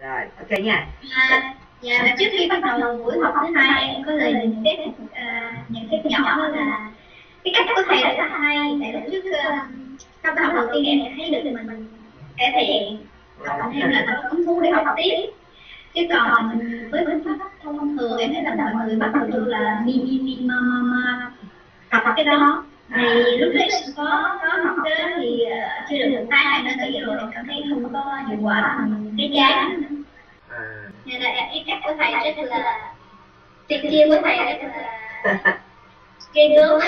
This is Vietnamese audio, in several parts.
rồi ok nha. À, dạ trước khi bắt đầu buổi học thứ hai em có lời nhận xét à, nhận xét nhỏ là cái cách của thầy rất là hay tại lúc trước à, trong bài học đầu tiên em thấy được mình cải thiện. Thêm là có hứng thú để học tiếp. Chứ còn với phương pháp thông thường em thấy là mọi người bắt đầu từ là mi mi mi ma ma ma học cái đó. Thì lúc đấy có có học đó thì à, chưa được hai hai năm bây giờ cảm thấy không có hiệu quả bằng cái chán thầy rất là tiệc chia của thầy rất là ghê gớm.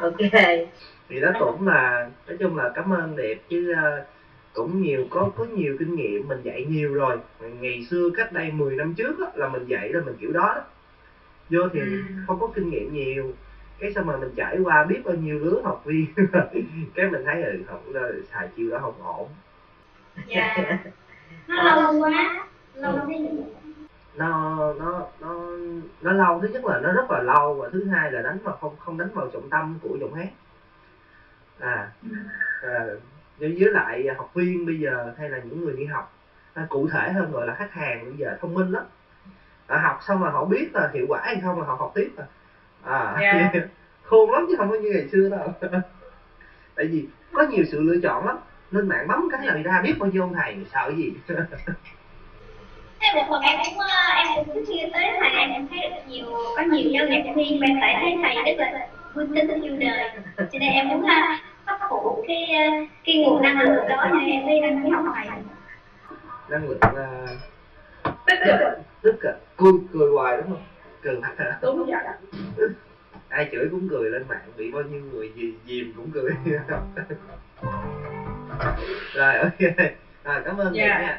Ok. Thì đó cũng là nói chung là cảm ơn đẹp chứ ờ, cũng nhiều có có nhiều kinh nghiệm mình dạy nhiều rồi. Ngày xưa cách đây 10 năm trước á, là mình dạy là mình kiểu đó đó. Vô thì không có kinh nghiệm nhiều. Cái xong mà mình trải qua biết bao nhiêu lứa học viên. Cái mình thấy ừ không xài chiêu đó không ổn. Dạ. Nó lâu quá lâu thế nó nó nó nó lâu. Thứ nhất là nó rất là lâu và thứ hai là đánh vào không không đánh vào trọng tâm của giọng hát. À, à với lại học viên bây giờ hay là những người đi học à, cụ thể hơn gọi là khách hàng bây giờ thông minh lắm. À, học xong là họ biết là hiệu quả hay không là họ học tiếp à, à Dạ. khôn lắm chứ không có như ngày xưa đâu. Tại vì có nhiều sự lựa chọn lắm lên mạng bấm cái là ra biết bao nhiêu ông thầy sợ gì Thế một phần em cũng ờ, em cũng muốn chia tới thầy em em thấy rất nhiều có nhiều giao nhạc viên ban tải thấy thầy rất là vui tính yêu đời. Cho nên em muốn ờ, hấp thụ cái ờ, cái nguồn năng lượng đó nên em mới đăng ký học thầy. Năng lượng uh, tích cực tức là cười cười hoài đúng không? Cười mặt hả đúng vậy ai chửi cũng cười lên mạng bị bao nhiêu người gì dìm cũng cười. Rồi ok. À, cảm ơn Dạ. yeah. nha